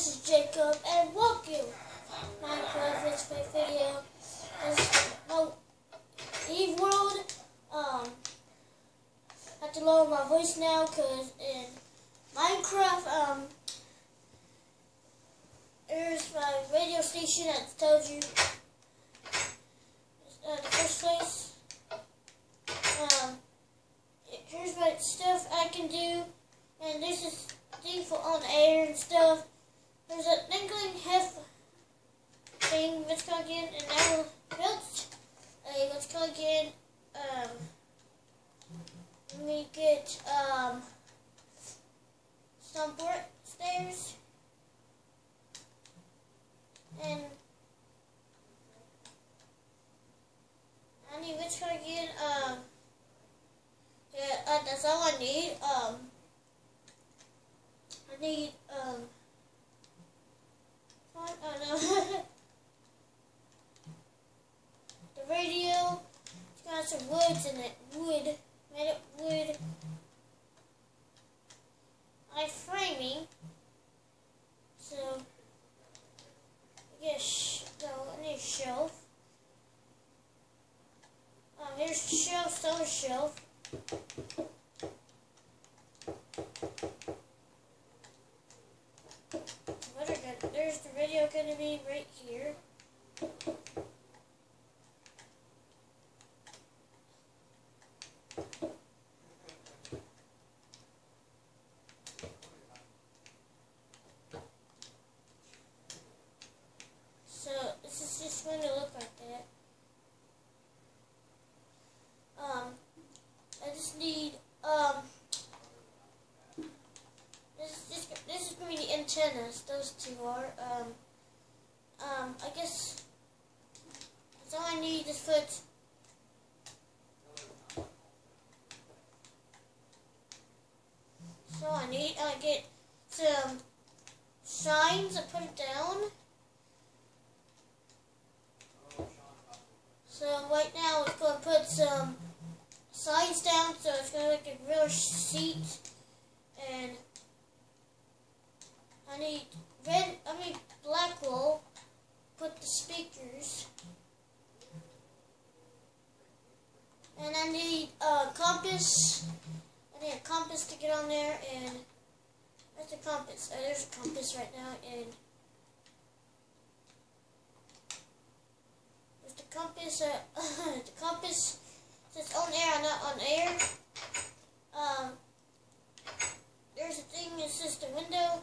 this is Jacob, and welcome Minecraft Play video. This Eve World. Um, I have to lower my voice now because in Minecraft, um, there's my radio station that tells you uh, the first place. Um, here's my stuff I can do, and this is thing for on air and stuff. There's a Ninkling Hef thing, let's call again, and now built a, let's call again, um, let me get, um, some board stairs, and I need, let's call again, um, yeah, uh, that's all I need, um, I need, um? Oh no. the radio, it's got some woods in it. Wood. Made it wood. I framing. So, yes, no, I need a shelf. Um, the shelf, stone shelf. What are the, there's the video right here. So this is just going to look like that. Um, I just need um. This is just this is gonna be the antennas. Those two are um. Um, I guess that's all I need. Just put. So I need. I get some signs and put it down. So right now it's going to put some signs down so it's going to look a real seat. And I need red, I mean black wool. Put the speakers. And I need a compass. I need a compass to get on there and there's a compass. Uh, there's a compass right now and there's the compass. Uh, the compass says on air, not on air. Um, there's a thing that says the window.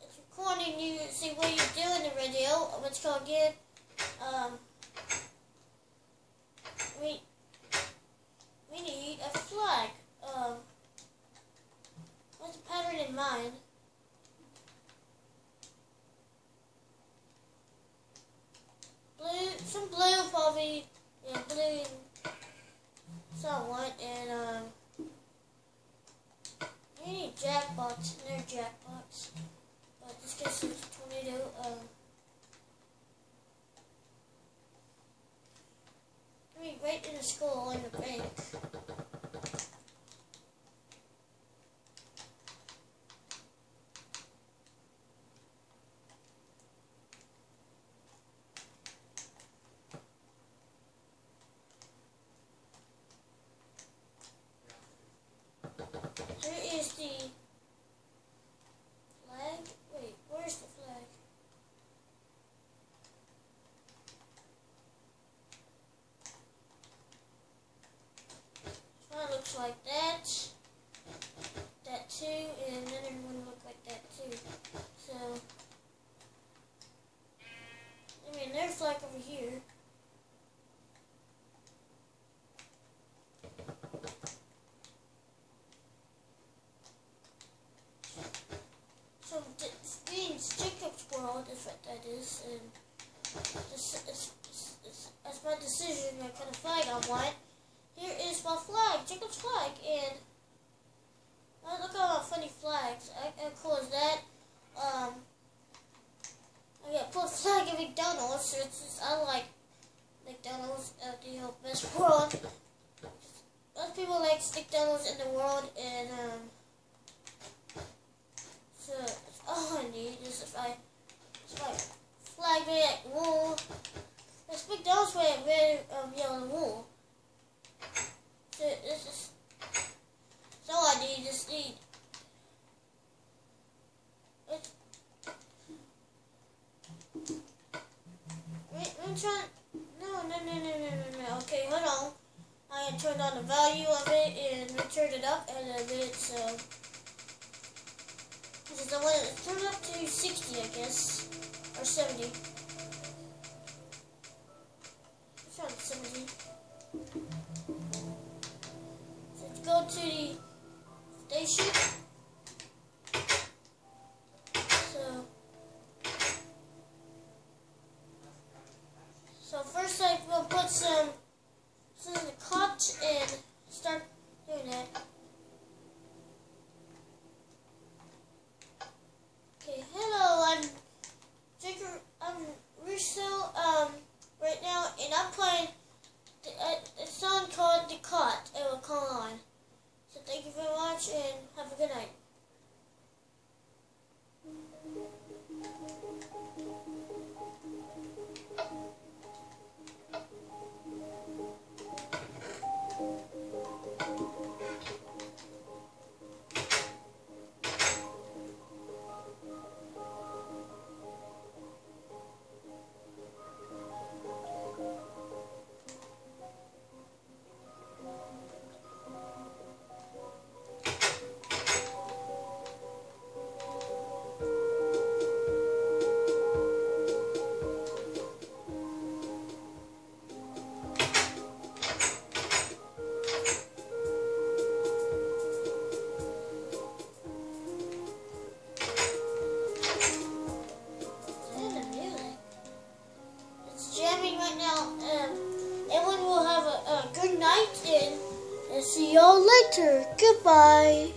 It's recording you see what you're doing the What's called again? Um, we we need a flag. Um, what's the pattern in mind? Blue, some blue probably. Yeah, blue and somewhat, and um, you need jackpots, they're jackpots. But this gets tornado. Um, I mean, right in the school in the bank. Here is the flag. Wait, where's the flag? One looks like that. That too, and another one look like that too. So, I mean, there's like over here. So this means Jacob's world is what that is, and this is, is, is, that's my decision what kind of flag I want. Here is my flag, Jacob's flag, and oh, look at my funny flags. I, how cool is that? Um, I got put flag at McDonald's. It's just, I like McDonald's, uh, the best world. Most people like McDonald's in the world, and um. So all I need is if I, if I flag red wool. Let's McDonald's red, red, um, yellow wool. So this is, so I need, just need, trying, no, no, no, no, no, no, no, okay, hold on. I turned on the value of it and turned it up and then it's, uh, this is the one, turn it up to 60, I guess, or 70. It's on 70. To the station. Later. Goodbye.